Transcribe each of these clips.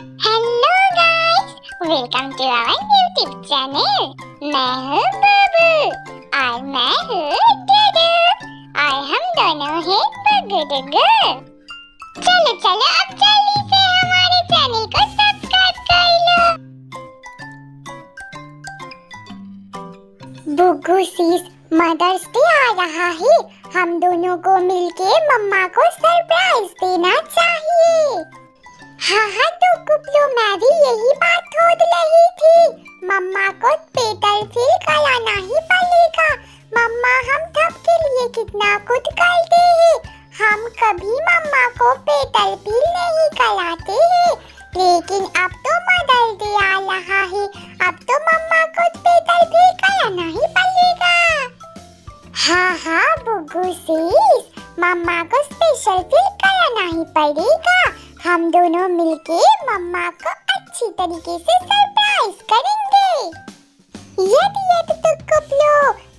Hello guys welcome to our YouTube channel मैं हूँ बुबू और मैं हूँ डुडू। और हम दोनों हैं बगु डुगु चलो चलो, अब जल्दी से हमारे चैनल को सब्सक्राइब कर लो। बुगू सीस मदर्स डे आ रहा है। हम दोनों को मिलके मम्मा को सरप्राइज़ देना चाहिए। हाँ हाँ तो कुपलू मैं भी यही बात खोद रही थी। मम्मा को पेटल फिल कराना ही पड़ेगा मम्मा, हम सब के लिए कितना कुछ करते हैं। हम कभी मम्मा को पेटल फिल नहीं कराते हैं। लेकिन अब तो डे आ रहा है। अब तो मम्मा को पेटल फिल कराना ही पड़ेगा हाँ हाँ बुगू sis मम्मा को स्पेशल फिल कराना ही पड़ेगा? हम दोनों मिलके मम्मा को अच्छी तरीके से सरप्राइज़ करेंगे।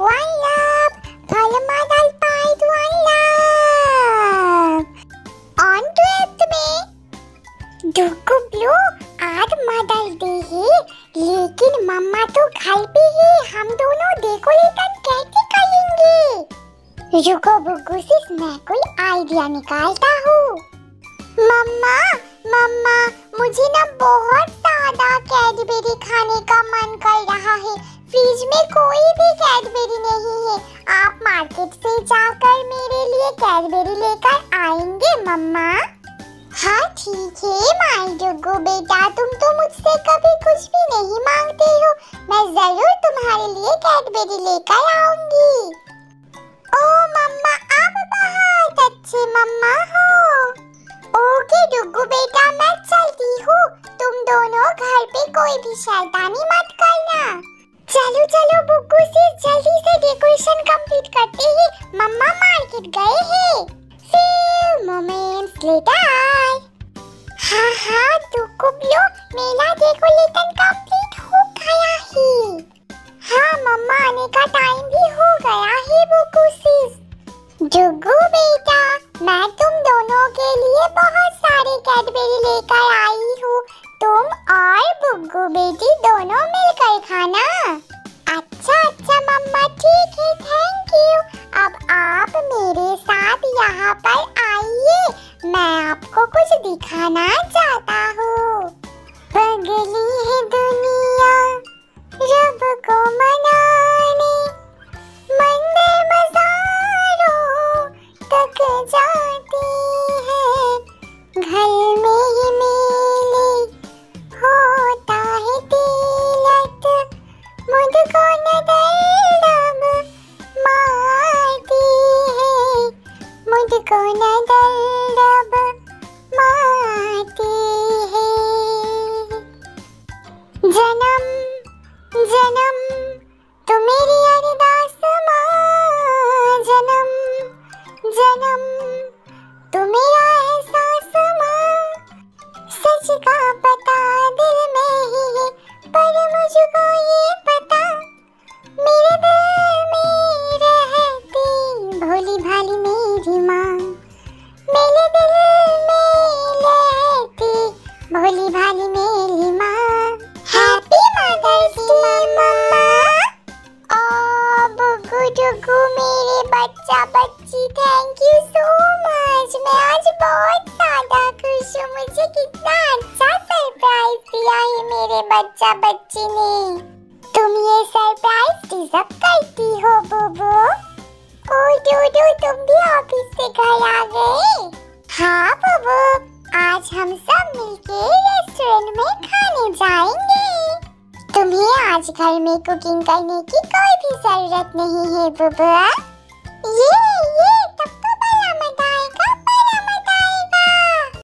One love pied one love on two eight में आज लेकिन मम्मा तो घर पे है हम दोनों डेकोरेशन कैसे करेंगे? रुको बुग्गू सिस मैं कोई आइडिया निकालता हूँ। मम्मा मम्मा, मुझे ना बहुत ज़्यादा कैडबेरी खाने का मन कर रहा है। फ्रिज में कोई भी कैडबेरी नहीं है। आप मार्केट से जाकर मेरे लिए कैडबेरी लेकर आएँगे, मम्मा। हाँ ठीक है माई डुगू बेटा, तुम तो मुझसे कभी कुछ भी नहीं मांगते हो। मैं ज़रूर तुम्हारे लिए कैडबेरी लेकर आऊँगी। ओ, मम्मा, आप बहुत अच्छे मम्मा हो। कोई शैतानी मत करना। चलो चलो, बुग्गू से जल्दी से डेकोरेशन कंप्लीट करते हैं मम्मा मार्केट गए हैं। Few moments later हाँ हाँ तो कुबलो मेरा डेकोरेशन कंप्लीट हो गया है। हाँ मम्मा आने का टाइम भी हो गया है, बुग्गू सिस जुगू बेटा, मैं तुम दोनों के लिए बहुत सारे कैडबेरी लेकर आई हूँ। तुम बुग्गू बेटी दोनों मिलकर खाना। अच्छा अच्छा मम्मा, ठीक है थैंक यू अब आप मेरे साथ यहाँ पर आइए। मैं आपको कुछ दिखाना चाहता हूँ। पगली है दुनिया, रब को मनाने। मंदिर मजारों तक जाती है। घर सच का पता दिल में ही है, पर मुझको ये पता मेरे दिल में रहती भोली भाली मेरी माँ। मेरे दिल में रहती भोली भाली मेरी माँ। हैप्पी मदर्स डे मम्मा ओ बुगु मेरे बच्चा बच्ची थैंक यू सो मच मैं आज बहुत ज़्यादा खुश हूँ। मुझे कितना मेरे बच्चा बच्ची ने। तुम ये सरप्राइज़ डिजर्व करती हो, बुबू। ओ डूडू, तुम भी ऑफ़िस से घर आ गए? हाँ बुबू। आज हम सब मिलके रेस्टोरेंट में खाने जाएँगे। तुम्हें आज घर में कुकिंग करने की कोई भी ज़रूरत नहीं है, बुबू।